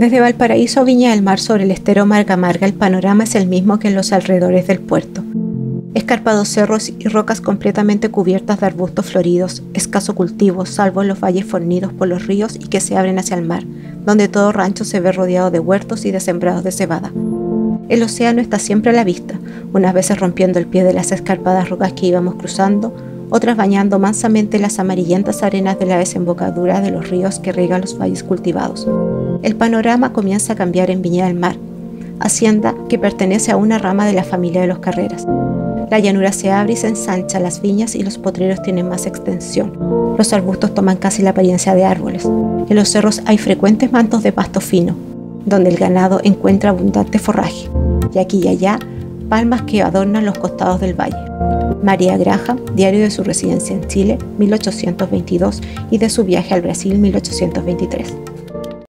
Desde Valparaíso a Viña del Mar sobre el estero Marga Marga el panorama es el mismo que en los alrededores del puerto. Escarpados cerros y rocas completamente cubiertas de arbustos floridos, escaso cultivo, salvo los valles fornidos por los ríos y que se abren hacia el mar, donde todo rancho se ve rodeado de huertos y de sembrados de cebada. El océano está siempre a la vista, unas veces rompiendo el pie de las escarpadas rocas que íbamos cruzando, otras bañando mansamente las amarillentas arenas de la desembocadura de los ríos que riegan los valles cultivados. El panorama comienza a cambiar en Viña del Mar, hacienda que pertenece a una rama de la familia de los Carreras. La llanura se abre y se ensancha, las viñas y los potreros tienen más extensión. Los arbustos toman casi la apariencia de árboles. En los cerros hay frecuentes mantos de pasto fino, donde el ganado encuentra abundante forraje. Y aquí y allá, palmas que adornan los costados del valle. María Graja, diario de su residencia en Chile, 1822, y de su viaje al Brasil, 1823.